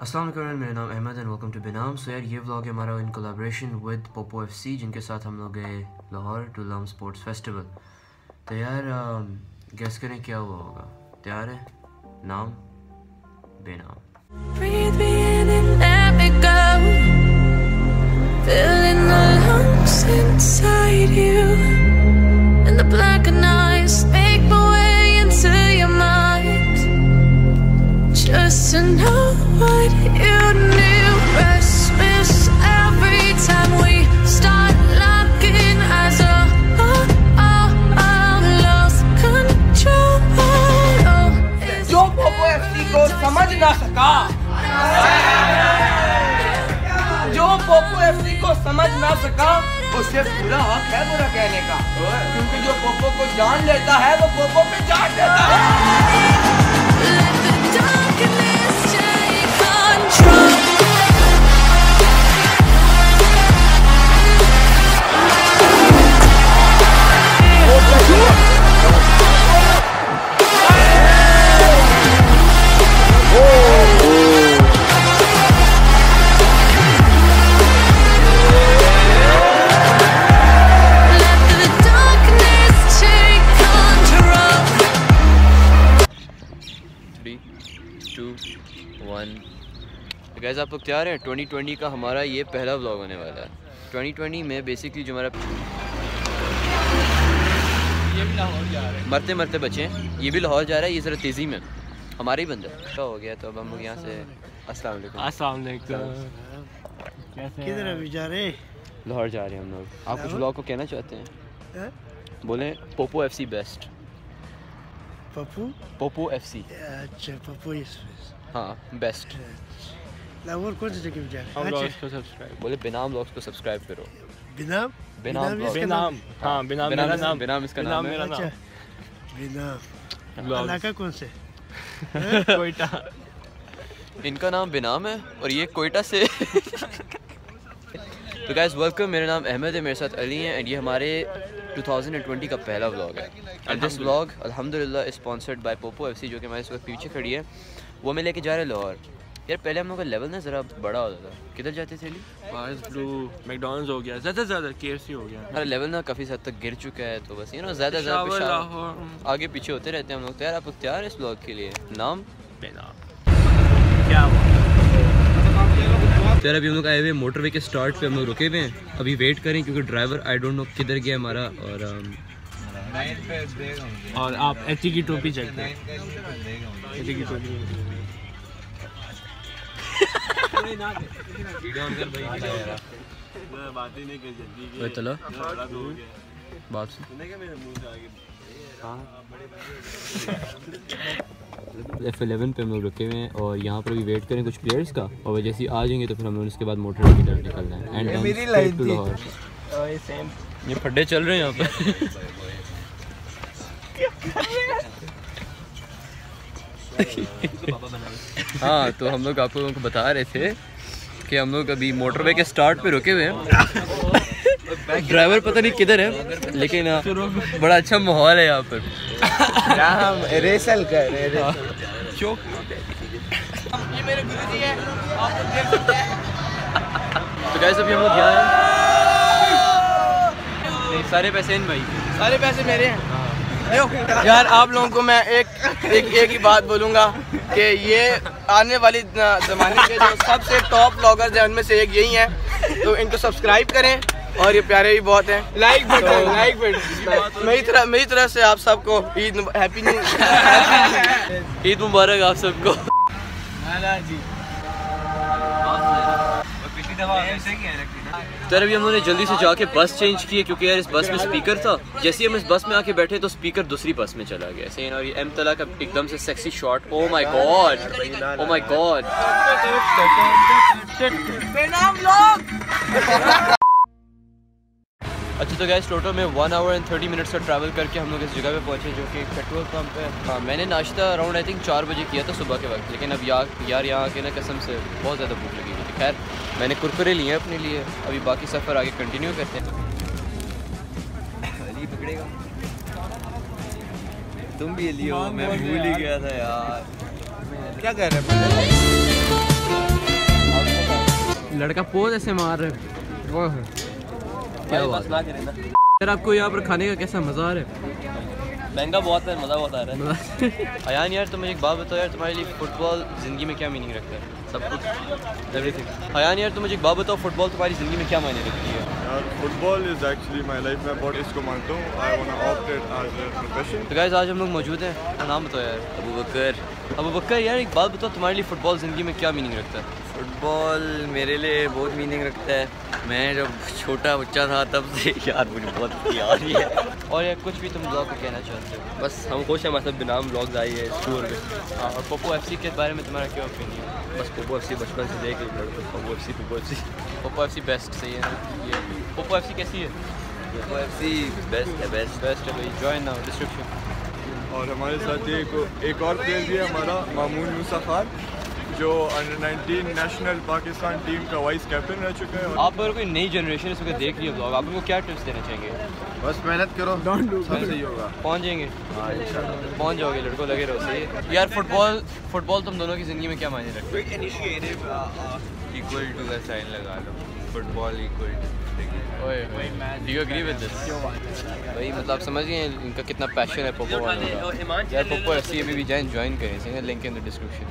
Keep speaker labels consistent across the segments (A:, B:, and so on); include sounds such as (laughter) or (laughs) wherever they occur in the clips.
A: السلام علیکم میرا نام Ahmed and welcome to Benaam so یار یہ ولاگ ہے ہمارا in collaboration with Popo F C جن کے ساتھ ہم لوگ گئے لاہور ٹو لام اسپورٹس فیسٹیول تو یار گیس کریں کیا ہوا ہوگا تیار ہے نام بے نام
B: Breathe me in and let me go. Filling the lumps inside you. And the blackened eyes make my way into your mind. Just to know
C: کو سمجھ نہ سکا۔ جو پوپو ایف سی کو سمجھ نہ سکا، اسے پورا حق ہے برا کہنے کا۔ کیونکہ جو پوپو کو جان لیتا ہے، وہ پوپو پہ جان لیتا ہے۔
A: آپ لوگ تیار ہیں؟ ٹوئنٹی ٹوئنٹی کا ہمارا یہ پہلا بلاگ ہونے والا ہے۔ ٹوئنٹی ٹوئنٹی میں بیسکلی جو ہمارا مرتے مرتے بچے ہیں۔ یہ بھی لاہور جا رہا ہے یہ ذرا تیزی میں۔ ہمارا ہی بندہ کیا ہو گیا؟ تو اب ہم لوگ یہاں سے السلام علیکم۔
D: السلام علیکم۔
E: کدھر ابھی جا رہے؟
A: لاہور جا رہے ہیں ہم لوگ۔ آپ کچھ بلاگ کو کہنا چاہتے ہیں؟
E: ہیں
A: بولیں Popo F C best.
E: Pappu
A: Popo F C.
E: اچھا پپو
A: ہاں بیسٹ۔
E: لاہور کون سی جگہ پہ جا
D: ہم
E: رہے
D: لوگ
E: ہیں
D: اس کو سبسکرائب
A: بولے بنام بلاگس کو سبسکرائب کرو۔
E: بنام؟
A: بنام
E: بنام اس
A: vlog۔
E: کا
D: بنام ہاں بنام
A: بنام
D: میرا
A: اس-
D: نام۔
A: بنام اس کا نام ہے۔
D: میرا نام۔
E: بنام۔
D: Vlogs۔
E: علاقہ کون سے؟ (laughs)
D: کوئٹہ۔
A: ان کا نام بنام ہے اور یہ کوئٹہ سے۔ تو گائز ویلکم میرا نام احمد ہے میرے ساتھ علی ہیں اینڈ یہ ہمارے 2020 کا پہلا ولاگ ہے۔ اینڈ دس ولاگ الحمد للہ sponsored by Popo F C جو کہ ہمارے اس وقت پیچھے کھڑی ہے۔ وہ میں لے کے جا رہے لاہور۔ یار پہلے ہم لوگ کا لیول نا ذرا بڑا ہوتا تھا کدھر جاتے تھے
D: ہو گیا زیادہ سے زیادہ کے ایف سی ہو گیا۔
A: ہمارا لیول نا کافی حد تک گر چکا ہے تو بس یہ نا زیادہ زیادہ آگے پیچھے ہوتے رہتے ہیں ہم لوگ تو یار آپ لوگ تیار ہیں اس ولاگ کے لیے؟ نام؟
D: بنام کیا
A: سر ابھی ہم لوگ آئے ہوئے موٹر وے کے اسٹارٹ پہ ہم لوگ رکے ہوئے ہیں۔ ابھی ویٹ کریں کیونکہ ڈرائیور آئی ڈونٹ نو کدھر گیا ہمارا اور um,
D: اور آپ ایچ کی ٹوپی چیک کریں۔ ایچ کی ٹوپی۔
A: بات ایف الیون پہ ہم لوگ رکے ہوئے ہیں اور یہاں پر بھی ویٹ کریں کچھ پلیئرس کا اور جیسے آ جائیں گے تو پھر ہم اس کے بعد موٹر کی طرف نکلنا ہے۔ یہ پھڈے چل رہے ہیں یہاں پہ (laughs) ہاں تو ہم لوگ آپ لوگوں کو بتا رہے تھے کہ ہم لوگ ابھی موٹر وے کے اسٹارٹ پہ رکے ہوئے ہیں۔ ڈرائیور پتہ نہیں کدھر ہے لیکن آ، بڑا اچھا ماحول ہے یہاں پر۔
C: ریسل کر رہے
A: تو ابھی ہم لوگ یہاں ہیں۔ نہیں سارے پیسے ان بھائی۔
C: سارے پیسے میرے ہیں۔ یار آپ لوگوں کو میں ایک ایک ایک ہی بات بولوں گا کہ یہ آنے والی زمانے کے جو سب سے ٹاپ بلاگرز ہیں ان میں سے ایک یہی ہیں تو ان کو سبسکرائب کریں اور یہ پیارے بھی بہت ہیں۔ لائک بٹن لائک بٹن میری طرح میری طرف سے آپ سب کو عید ہیپی نیو
A: عید مبارک آپ سب کو۔ سر ابھی ہم نے جلدی سے جا کے بس چینج کی ہے کیونکہ یار اس بس میں اسپیکر تھا۔ جیسے ہی ہم اس بس میں آ کے بیٹھے تو اسپیکر دوسری بس میں چلا گیا۔ صحیح اور یہ ایم تلا کا ایک دم سے sexy shot oh my god oh my god اچھا تو گیس ٹوٹل میں one hour and thirty minutes کا ٹریول کر کے ہم لوگ اس جگہ پہ پہنچے جو کہ پیٹرول پمپ ہے۔ ہاں میں نے ناشتہ اراؤنڈ آئی تھنک چار بجے کیا تھا صبح کے وقت لیکن اب یار یہاں آ کے نا قسم سے بہت زیادہ بھوک لگی۔ تھی خیر میں نے کرکرے لیے ہیں اپنے لیے۔ ابھی باقی سفر آگے کنٹینیو کرتے ہیں۔ علی پکڑے گا۔ تم بھی علی ہو میں بھول ہی گیا تھا یار۔
C: کیا کہہ رہے ہیں؟
A: لڑکا پوز ایسے
C: مار
A: رہے
C: کیا بات۔ ہے
A: آپ کو یہاں پر کھانے کا کیسا مزہ آ رہا ہے؟
C: مہنگا بہت ہے مزہ بہت آ رہا ہے۔
A: ایان یار تمہیں ایک بات بتاؤ یار تمہارے لیے فٹ بال زندگی میں کیا میننگ رکھتا ہے؟
C: سب کچھ ایوری تھنگ
A: ایان یار تم مجھے ایک بات بتاؤ فٹ بال تمہاری زندگی میں کیا معنی رکھتی ہے؟
F: یار football is actually my life میں بہت اس کو مانتا ہوں. I want opt it as a profession
A: تو گائز آج ہم لوگ موجود ہیں. نام بتاؤ یار.
C: ابو بکر.
A: ابو بکر یار ایک بات بتاؤ تمہارے لیے فٹ بال زندگی میں کیا میننگ رکھتا ہے؟
C: فٹ بال میرے لیے بہت میننگ رکھتا ہے۔ میں جب چھوٹا بچہ تھا تب سے یار مجھے بہت یاد ہی ہے۔
A: اور یار کچھ بھی تم بلاگ کو کہنا چاہتے ہو۔
C: بس ہم خوش ہیں مطلب بنام بلاگز آئی ہے اسٹور میں۔
A: ہاں اور پپو ایف سی کے بارے میں تمہارا کیا اوپینین ہے؟
C: بس پوپو ایف سی بچپن سے دیکھ Popo F C Popo F C
A: Pappu F C best صحیح ہے پپو ایف سی کیسی ہے؟
C: پوپو ایف سی بیسٹ ہے بیسٹ
A: بیسٹ ہے بھائی جوائن ناؤ ڈسکرپشن
F: اور ہمارے ساتھ ایک ایک اور پلیئر بھی ہے ہمارا مامون موسا خان جو under nineteen national Pakistan team کا وائس کیپٹن رہ چکا ہے اور
A: آپ اگر کوئی نئی جنریشن اس وقت دیکھ رہی ہے بلاگ آپ ان کو کیا ٹپس دینا چاہیں گے؟
F: بس محنت کرو سب صحیح ہوگا۔
A: پہنچ جائیں گے۔ پہنچ جاؤ گے لڑکوں لگے رہو صحیح۔ ہے یار فٹ بال فٹ بال تم دونوں کی زندگی میں کیا معنی رکھتا ہے
G: equal to کا سائن لگا لو۔ فٹ بال equal
A: ڈو مطلب آپ سمجھ گئے ان کا کتنا پیشن ہے والوں کا یار ایف سی ابھی بھی جائیں جوائن کریں لنک ان ڈسکرپشن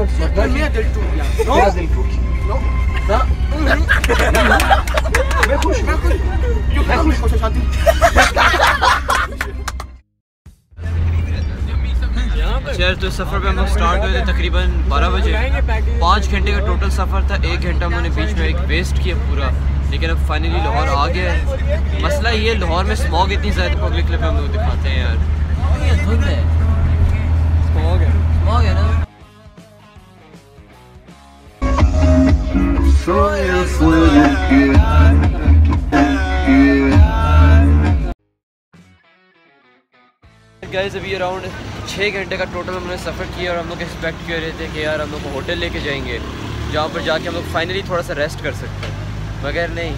A: تو اس سفر پہ ہم لوگ اسٹارٹ ہوئے تھے تقریباً بارہ بجے پانچ گھنٹے کا ٹوٹل سفر تھا ایک گھنٹہ ہم نے بیچ میں ایک ویسٹ کیا پورا لیکن اب فائنلی لاہور آ گیا ہے مسئلہ یہ لاہور میں اسموگ اتنی زیادہ پبلک کلپ ہم لوگ دکھاتے ہیں یار ہے اسموگ ہے نا گائز ابھی اراؤنڈ چھ گھنٹے کا ٹوٹل ہم نے سفر کیا اور ہم لوگ ایکسپیکٹ کر رہے تھے کہ یار ہم لوگ ہوٹل لے کے جائیں گے جہاں پر جا کے ہم لوگ فائنلی تھوڑا سا ریسٹ کر سکتے ہیں مگر نہیں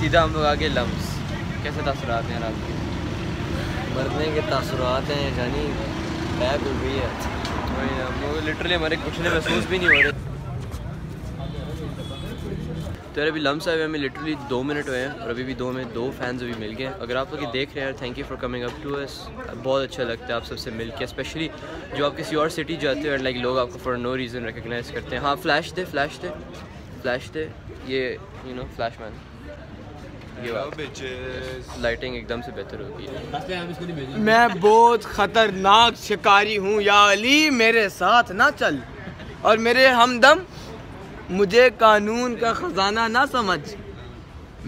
A: سیدھا ہم لوگ آگے لمس کیسے تاثرات ہیں آپ کے
C: مرنے کے تاثرات ہیں جانی بیک ہو گئی ہے
A: ہم لوگ لٹرلی ہمارے کچھ نے محسوس بھی نہیں ہو رہے تو یار ابھی لمس آئے ہوئے ہمیں لٹرلی دو منٹ ہوئے ہیں اور ابھی بھی دو میں دو فینز ابھی مل گئے ہیں۔ اگر آپ لوگ یہ دیکھ رہے ہیں thank you for coming up to us بہت اچھا لگتا ہے آپ سب سے مل کے اسپیشلی جو آپ کسی اور سٹی جاتے ہیں لائک لوگ آپ کو فار نو ریزن ریکگنائز کرتے ہیں۔ ہاں فلیش دے فلیش دے فلیش دے۔ یہ you know flash man lighting ایک دم سے بہتر ہوگی
C: میں بہت خطرناک شکاری ہوں یا علی میرے ساتھ نہ چل۔ اور میرے ہمدم مجھے قانون کا خزانہ نہ سمجھ۔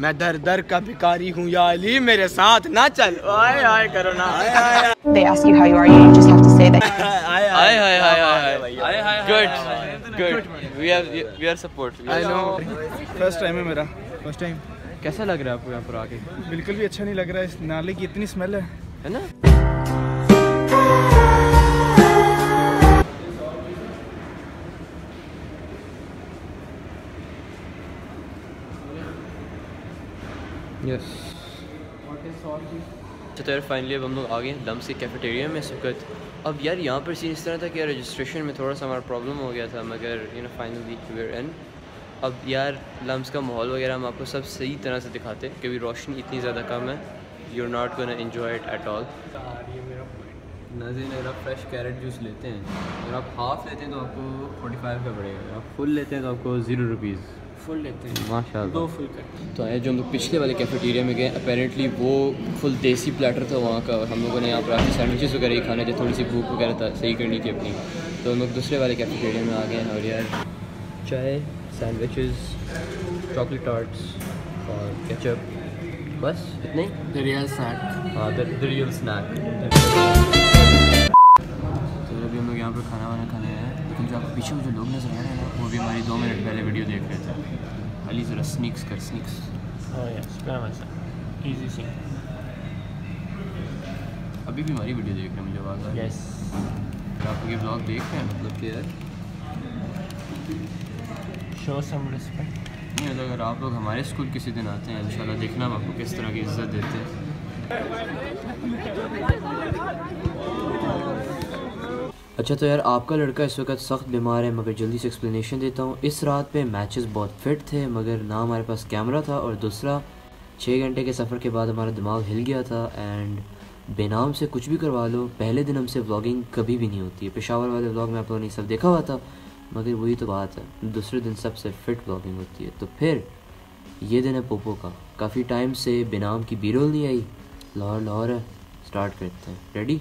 C: میں در در کا بھکاری ہوں یا علی میرے ساتھ نہ چل۔ آئے آئے کرو نا
H: they ask you how you are, you just have to say that.
A: Hi, hi, hi, hi, hi. Good, good. We are, we are support.
I: First time ہے میرا فرسٹ ٹائم
A: کیسا لگ رہا ہے آپ کو یہاں پر آ کے؟
I: بالکل بھی اچھا نہیں لگ رہا ہے اس نالے کی اتنی اسمیل ہے۔
A: ہے نا؟ یس اچھا تو یار فائنلی اب ہم لوگ آ گئے لمس کے کیفیٹیریا میں اس وقت اب یار یہاں پر سین اس طرح تھا کہ رجسٹریشن میں تھوڑا سا ہمارا پرابلم ہو گیا تھا مگر you know finally we're in اب یار لمس کا ماحول وغیرہ ہم آپ کو سب صحیح طرح سے دکھاتے ہیں کیونکہ روشنی اتنی زیادہ کم ہے۔ You are not gonna enjoy it at all ناظرین اگر آپ فریش کیرٹ جوس لیتے ہیں اگر آپ ہاف لیتے ہیں تو آپ کو فورٹی فائیو کا پڑے گا اگر آپ فل لیتے ہیں تو آپ کو زیرو روپیز
I: فل لیتے ہیں۔
A: ماشاء اللہ
I: دو فل کر
A: تو آئے جو ہم لوگ پچھلے والے کیفیٹیریا میں گئے اپیرنٹلی وہ فل دیسی پلیٹر تھا وہاں کا۔ اور ہم لوگوں نے یہاں پر آ کے سینڈوچز وغیرہ ہی کھانے تھے تھوڑی سی بھوک وغیرہ تھا صحیح کرنی تھی اپنی۔ تو ہم لوگ دوسرے والے کیفیٹیریا میں آ گئے ہیں اور یار چائے سینڈوچز چاکلیٹ ٹارٹس اور کیچپ بس اتنے ہی۔ ہاں ریئل اسنیک تو ابھی ہم لوگ یہاں پر کھانا وانا کھانے آئے ہیں۔ جو آپ پیچھے جو لوگ نظر آ رہے ہیں نا وہ بھی ہماری دو منٹ پہلے ویڈیو دیکھ رہے تھے۔ علی ذرا سنیکس کر سنیکس
I: ایزی سی
J: ابھی بھی ہماری ویڈیو دیکھ رہے ہیں مجھے آواز آ رہی ہے۔ آپ یہ بلاگ دیکھ رہے ہیں مطلب کہ یار
D: شو سم ریسپیکٹ
J: نہیں اگر آپ لوگ ہمارے اسکول کسی دن آتے ہیں انشاءاللہ دیکھنا ہم آپ کو کس طرح کی عزت دیتے ہیں۔ اچھا تو یار، آپ کا لڑکا اس وقت سخت بیمار ہے، مگر جلدی سے ایکسپلینیشن دیتا ہوں۔ اس رات پہ میچز بہت فٹ تھے، مگر نہ ہمارے پاس کیمرہ تھا اور دوسرا، چھ گھنٹے کے سفر کے بعد ہمارا دماغ ہل گیا تھا۔ اینڈ بے نام سے کچھ بھی کروا لو، پہلے دن ہم سے ولاگنگ کبھی بھی نہیں ہوتی۔ ہے پشاور والے ولاگ میں آپ لوگوں نے سب دیکھا ہوا تھا، مگر وہی تو بات ہے۔ دوسرے دن سب سے فٹ ولاگنگ ہوتی ہے۔ تو پھر یہ دن ہے پوپو کا۔ کافی ٹائم سے بے نام کی بیرول نہیں آئی۔ لاہور لاہور ہے۔ اسٹارٹ کرتے ہیں۔ ریڈی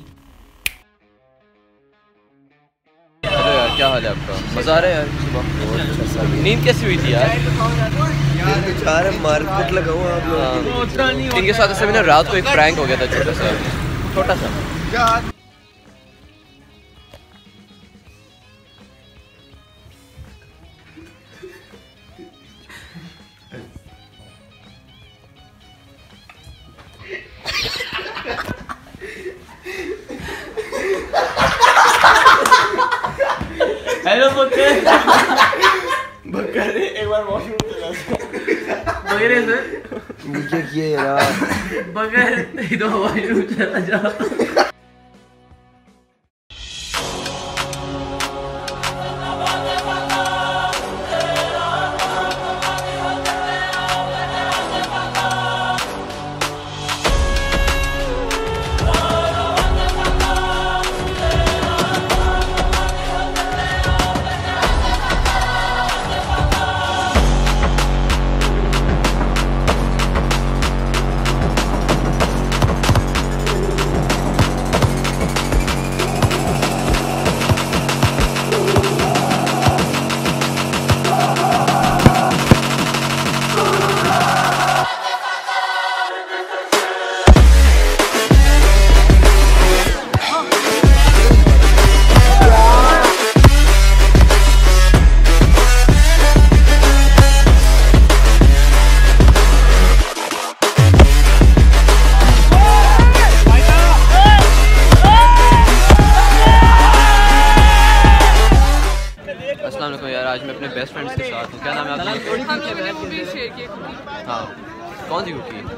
J: کیا حال ہے آپ کا؟ مزہ آ رہا ہے یار صبح۔ نیند کیسی ہوئی تھی یار؟
A: مارکیٹ آپ لوگ
J: ان کے ساتھ ایسے بھی نا رات کو ایک پرینک ہو گیا تھا چھوٹا سا۔ چھوٹا سا ہیلو بکر بکر ایک بار واش روم چلا بغیر سر
A: مجھے کیے یار
J: بغیر تو واش روم چلا جا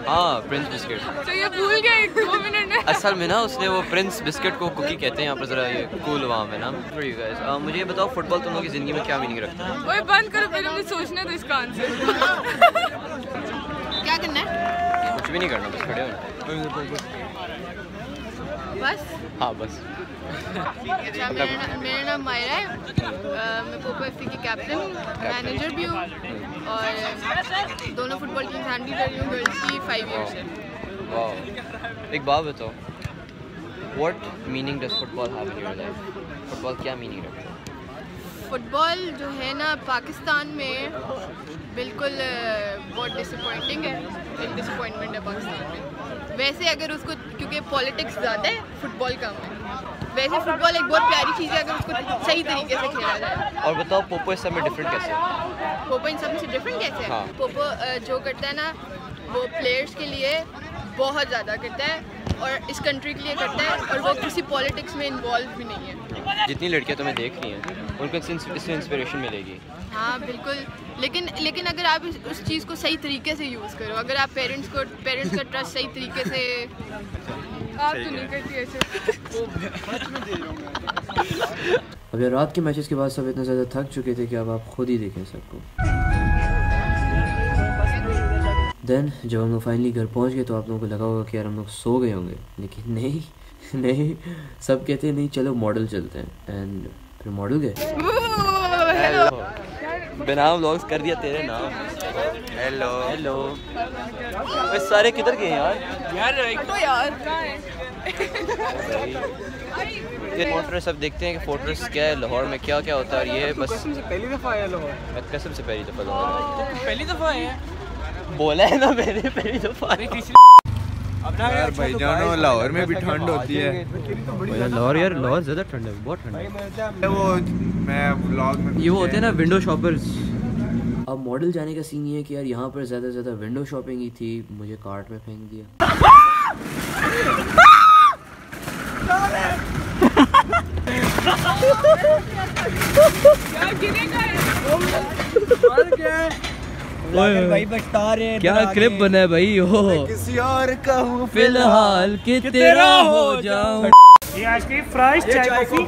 J: ہاں پرنس بسکٹ
K: تو یہ بھول گئے ایک دو منٹ میں۔
J: اصل میں نا اس نے وہ پرنس بسکٹ کو کوکی کہتے ہیں یہاں پر ذرا یہ کول وہاں میں نا۔ مجھے یہ بتاؤ فٹ بال تم لوگوں کی زندگی میں کیا میننگ رکھتا ہے؟
K: وہ بند کرو پہلے مجھے سوچنا تھا اس کا آنسر کیا کرنا ہے؟
J: کچھ بھی نہیں کرنا بس کھڑے ہونا۔
K: بس؟
J: ہاں بس۔
K: اچھا میرا نا- میرا نام مائرا ہے۔ میں پوپو ایف سی کی کیپٹن ہوں مینیجر بھی ہوں اور دونوں فٹ بال ٹیمس ہینڈل کر رہی ہوں گرلس کی فائیو ایئر سے
J: واو۔ ایک بات بتاؤ۔ What meaning does football have in your life football کیا میننگ رکھتا ہے؟
K: فٹ بال جو ہے نا پاکستان میں بالکل بہت ڈس اپوائنٹنگ ہے۔ ایک ڈس اپوائنٹمنٹ ہے پاکستان میں ویسے اگر اس کو کیونکہ پالیٹکس زیادہ ہے فٹ بال کم ہے ویسے فٹ بال ایک بہت پیاری چیز ہے اگر اس کو صحیح طریقے سے کھیلا جائے
J: اور بتاؤ پوپو اس سب میں ڈفرینٹ کیسے ہے
K: پوپو ان سب میں سے ڈفرینٹ کیسے۔ ہے پوپو جو کرتا ہے نا وہ پلیئرس کے لیے بہت زیادہ کرتا ہے اور اس کنٹری کے لیے کرتا ہے اور وہ کسی پالیٹکس میں انوالو بھی نہیں ہے
J: جتنی لڑکیاں تمہیں دیکھ رہی ہیں ان کو اس سے انسپریشن ملے گی
K: ہاں بالکل لیکن لیکن اگر آپ اس چیز کو صحیح طریقے سے یوز کرو اگر آپ پیرنٹس کو پیرنٹس کا ٹرسٹ صحیح طریقے سے آپ تو نہیں کرتی ایسے۔
J: اب یار رات کے میچز کے بعد سب اتنے زیادہ تھک چکے تھے کہ اب آپ خود ہی دیکھیں سب کو۔ دین جب ہم لوگ فائنلی گھر پہنچ گئے تو آپ لوگوں کو لگا ہوگا کہ یار ہم لوگ سو گئے ہوں گے۔ لیکن نہیں نہیں سب کہتے ہیں نہیں چلو ماڈل چلتے ہیں۔ اینڈ پھر ماڈل گئے۔ بنا بلاگس کر دیا تیرے نام. ہیلو ہیلو سارے کدھر گئے یار؟ یہ فورٹریس اب دیکھتے ہیں کہ فورٹریس کیا ہے لاہور میں کیا کیا ہوتا ہے اور یہ بس
L: پہلی دفعہ آیا لاہور.
J: میں قسم سے پہلی دفعہ لاہور
L: پہلی دفعہ ہیں؟
J: بولا ہے نا میں نے پہلی دفعہ
M: یار بھائی جانو لاہور میں بھی ٹھنڈ ہوتی ہے۔
J: لاہور یار لاہور زیادہ ٹھنڈ ہے بہت ٹھنڈ ہے۔
M: وہ میں vlog میں
J: یہ وہ ہوتے ہیں نا ونڈو شاپرز اب ماڈل جانے کا سین یہ ہے کہ یار یہاں پر زیادہ سے زیادہ ونڈو شاپنگ ہی تھی۔ مجھے کارٹ میں پھینک دیا۔ کیا کلپ بنا ہے بھائی؟ ہو
C: کسی اور کا ہوں
J: فی الحال کہ تیرا ہو جاؤں۔
D: یہ آئس کریم فرائز چائے کافی؟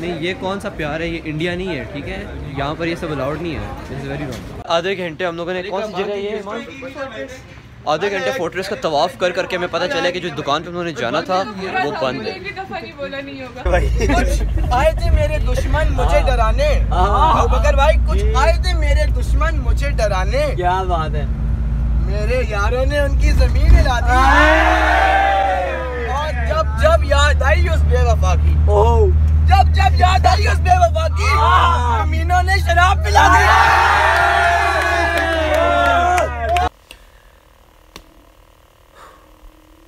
J: نہیں یہ کون سا پیار ہے؟ یہ انڈیا نہیں ہے ٹھیک ہے؟ یہاں پر یہ سب الاؤڈ نہیں ہے۔ آدھے گھنٹے ہم لوگوں نے کون سی جگہ یہ آدھے گھنٹے فورٹریس کا طواف کر کر کے ہمیں پتہ چلا کہ جو دکان پہ انہوں نے جانا تھا وہ بند ہے۔
C: کچھ آئے تھے میرے دشمن مجھے ڈرانے۔ بکر بھائی کچھ آئے تھے میرے دشمن مجھے ڈرانے۔
J: کیا بات ہے۔
C: میرے یاروں نے ان کی زمین ہلا دی۔ اور جب جب یاد آئی اس بے وفا کی۔ جب جب یاد آئی اس بے وفا کی امینوں نے شراب پلا دی۔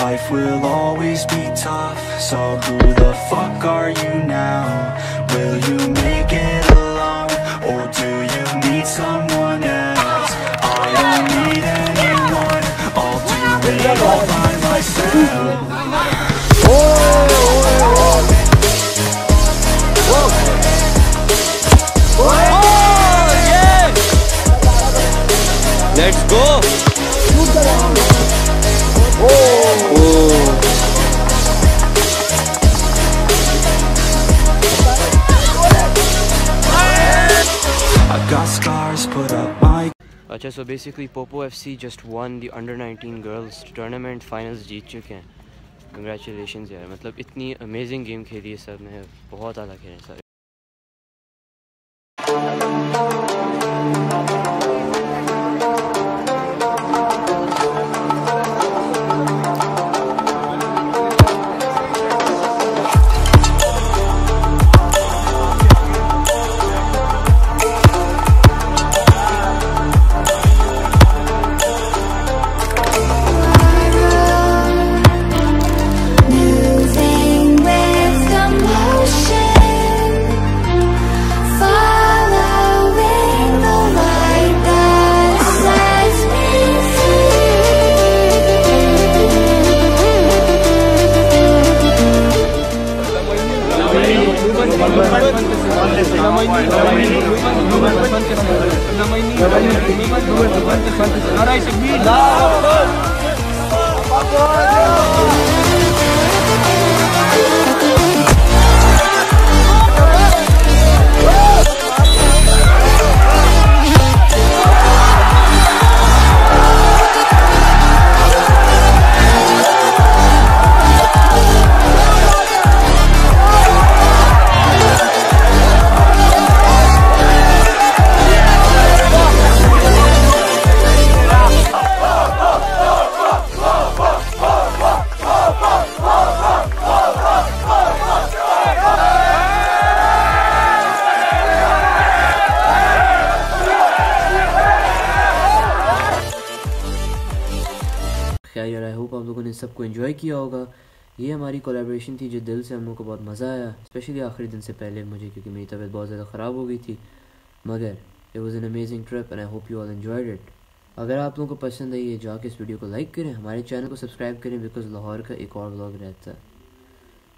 N: Life will always be tough, so who the fuck are you now? Will you make it alone, or do you need someone else? I don't need anyone, I'll do it all by myself. Oh!
J: Let's go
N: I got scars, put up my
J: اچھا so basically Popo F C just won the under nineteen girls tournament finals جیت چکے ہیں۔ Congratulations یار مطلب اتنی amazing game کھیلی ہے سر نے۔ بہت اعلیٰ کھیلے سر خیر یار آئی ہوپ آپ لوگوں نے سب کو انجوائے کیا ہوگا۔ یہ ہماری کولیبریشن تھی جو دل سے ہم لوگوں کو بہت مزہ آیا اسپیشلی آخری دن سے پہلے مجھے، کیونکہ میری طبیعت بہت زیادہ خراب ہو گئی تھی۔ مگر it was an amazing trip and I hope you all enjoyed it اگر آپ لوگوں کو پسند آئی ہے، جا کے اس ویڈیو کو لائک کریں۔ ہمارے چینل کو سبسکرائب کریں بیکاز لاہور کا ایک اور ولاگ رہتا ہے۔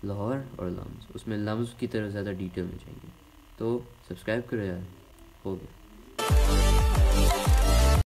J: لاہور اور لمز اس میں لمز کی طرف زیادہ ڈیٹیل میں جائیں گے۔ تو سبسکرائب کرو یار، ہو گیا۔